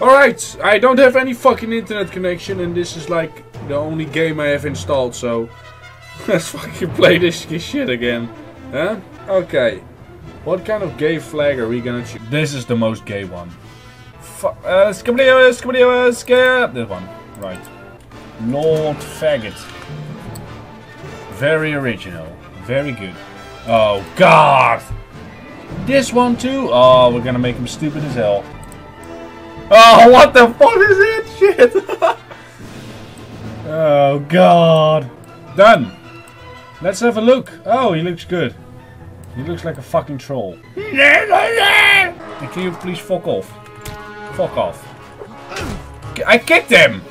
Alright, I don't have any fucking internet connection and this is like the only game I have installed, so let's fucking play this shit again. Huh? Okay. What kind of gay flag are we gonna choose? This is the most gay one. Fu uh, This one. Right. Lord Faggot. Very original. Very good. Oh, God! This one too? Oh, we're gonna make him stupid as hell. Oh, what the fuck is that shit? oh, God. Done. Let's have a look. Oh, he looks good. He looks like a fucking troll. and can you please fuck off? Fuck off. I kicked him!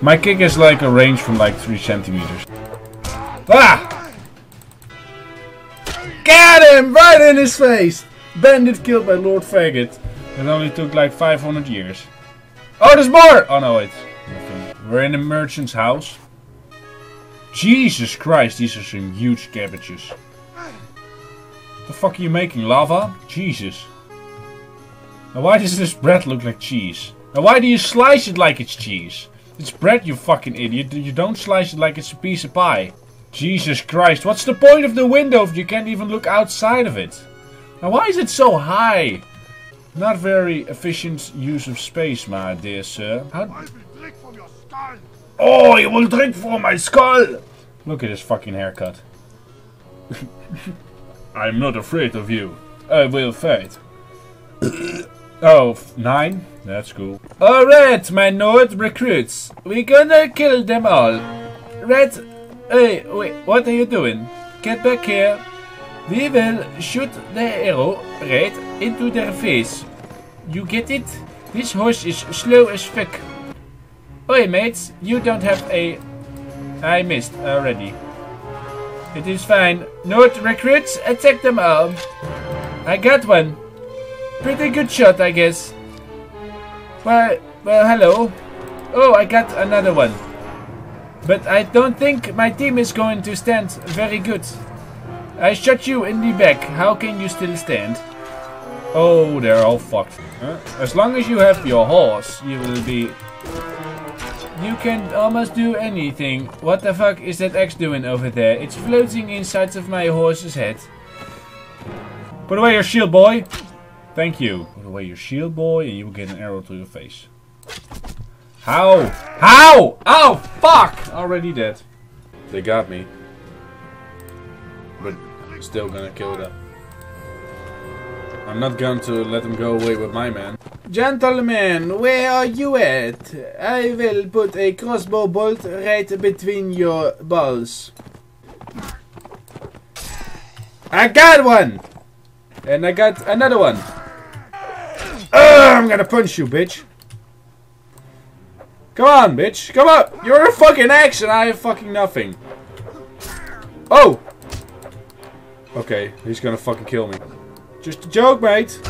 My kick is like a range from like 3 centimeters. Ah! Get him! Right in his face! Bandit killed by Lord Faggot. It only took like 500 years. Oh, there's more! Oh no, wait. We're in a merchant's house. Jesus Christ, these are some huge cabbages. The fuck are you making? Lava? Jesus. Now why does this bread look like cheese? Now why do you slice it like it's cheese? It's bread, you fucking idiot. You don't slice it like it's a piece of pie. Jesus Christ, what's the point of the window if you can't even look outside of it? Now why is it so high? Not very efficient use of space, my dear sir. How... Oh, you will drink from my skull! Look at his fucking haircut. I'm not afraid of you. I will fight. oh, nine? That's cool. Alright, my Nord recruits. We're gonna kill them all. Red... Hey, wait, what are you doing? Get back here. We will shoot the arrow right into their face. You get it? This horse is slow as fuck. Oi, mates, you don't have a... I missed already. It is fine. Nord recruits, attack them all. I got one. Pretty good shot, I guess. Well, well, hello. Oh, I got another one. But I don't think my team is going to stand very good. I shot you in the back. How can you still stand? Oh, they're all fucked. Huh? As long as you have your horse, you will be... You can almost do anything. What the fuck is that X doing over there? It's floating inside of my horse's head. Put away your shield, boy. Thank you. Put away your shield, boy, and you will get an arrow to your face. How? How? Oh, fuck! Already dead. They got me. But I'm still gonna kill them. I'm not going to let them go away with my man. Gentlemen, where are you at? I will put a crossbow bolt right between your balls. I got one! And I got another one. I'm gonna punch you, bitch. Come on, bitch. Come up. You're a fucking action. I have fucking nothing. Oh! Okay, he's gonna fucking kill me. Just a joke, mate.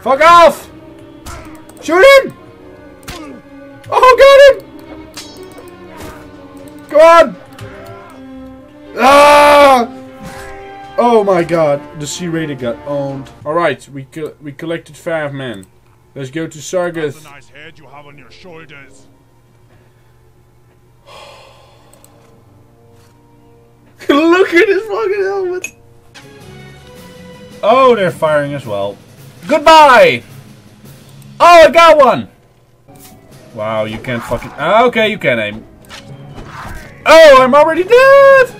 Fuck off! Shoot him! Oh, got him! Come on! Ah! Oh my god, the Sea Raider got owned. Alright, we co we collected five men. Let's go to Sargoth. nice head you have on your shoulders. Look at his fucking helmet! Oh, they're firing as well. Goodbye! Oh, I got one! Wow, you can't fucking... Ah, okay, you can aim. Oh, I'm already dead!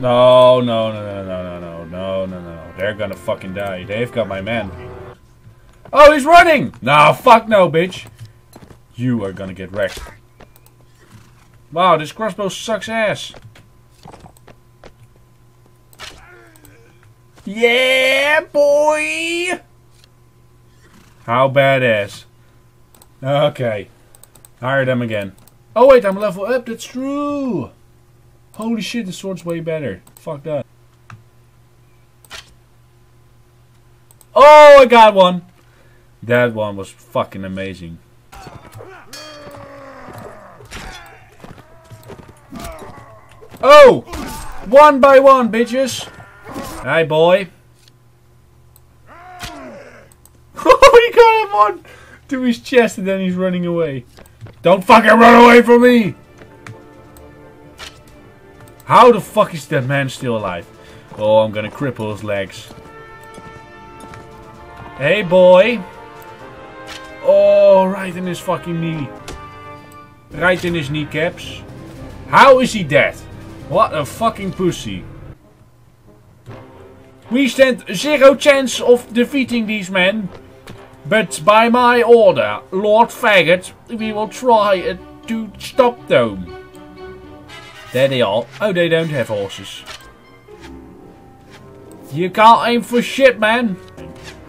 No, no, no, no, no, no, no, no, no, no. They're gonna fucking die. They've got my man. Oh, he's running! Nah, fuck no, bitch. You are gonna get wrecked. Wow, this crossbow sucks ass. Yeah, boy! How badass. Okay. Hire them again. Oh wait, I'm level up, that's true! Holy shit, the sword's way better. Fuck that. Oh, I got one! That one was fucking amazing. Oh! One by one, bitches. Hey, boy. oh, he got him on to his chest and then he's running away. Don't fucking run away from me! How the fuck is that man still alive? Oh, I'm gonna cripple his legs. Hey, boy. Oh, right in his fucking knee. Right in his kneecaps. How is he dead? What a fucking pussy. We stand zero chance of defeating these men. But by my order, Lord Faggot, we will try to stop them. There they are. Oh, they don't have horses. You can't aim for shit, man.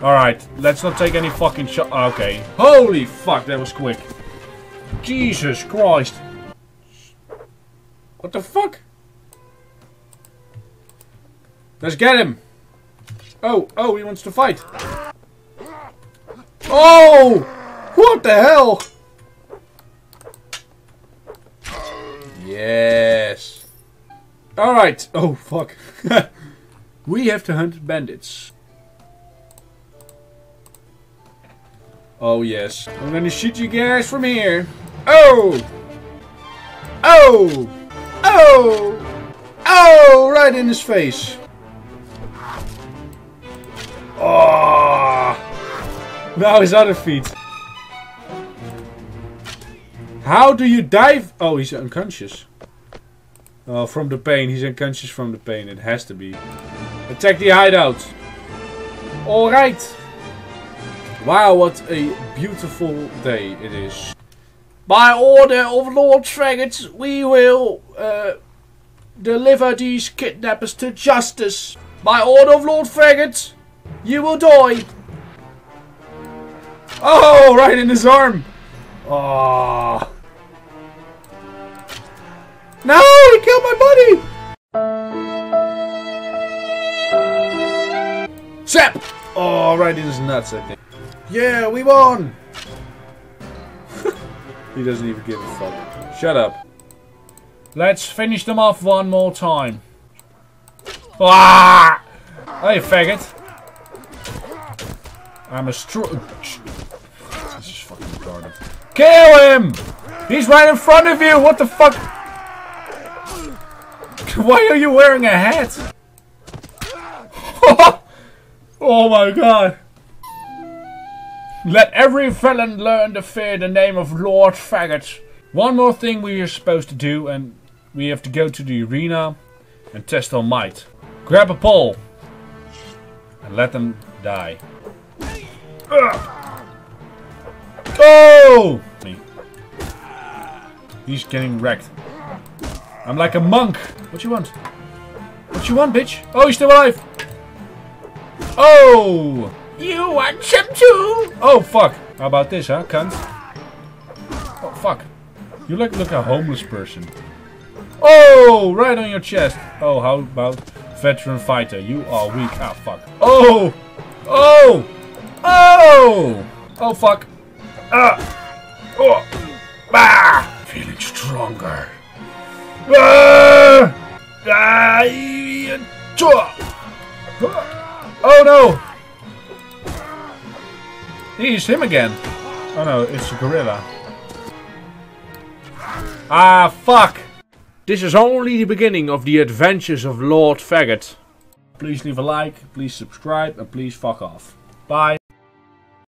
Alright, let's not take any fucking shot. Okay. Holy fuck, that was quick. Jesus Christ. What the fuck? Let's get him. Oh, oh, he wants to fight. Oh! What the hell? Yes. Alright. Oh, fuck. we have to hunt bandits. Oh, yes. I'm gonna shoot you guys from here. Oh! Oh! Oh! Oh! Right in his face. Oh! Now his other feet. How do you dive? Oh, he's unconscious. Oh, from the pain. He's unconscious from the pain. It has to be. Attack the hideout. Alright. Wow, what a beautiful day it is. By order of Lord Faggot, we will uh, deliver these kidnappers to justice. By order of Lord Faggot, you will die. Oh, right in his arm. Ah. Oh. No, he killed my buddy. Zap. Oh, right in his nuts, I think. Yeah, we won. he doesn't even give a fuck. Shut up. Let's finish them off one more time. Ah! Hey, faggot. I'm a str- This is fucking retarded. Kill him! He's right in front of you! What the fuck? Why are you wearing a hat? oh my god. Let every villain learn to fear the name of Lord Faggot. One more thing we are supposed to do, and we have to go to the arena and test our might. Grab a pole and let them die. Ugh. Oh! He's getting wrecked. I'm like a monk. What you want? What you want, bitch? Oh, he's still alive. Oh! You want some too? Oh, fuck. How about this, huh, cunt? Oh, fuck. You look like a homeless person. Oh, right on your chest. Oh, how about veteran fighter? You are weak. Ah, fuck. Oh! Oh! Oh! Oh, fuck. Ah! Oh! Ah! Feeling stronger. Ah! Ah! Oh, no! He's him again. Oh, no, it's a gorilla. Ah, fuck! This is only the beginning of the adventures of Lord Faggot. Please leave a like, please subscribe, and please fuck off. Bye.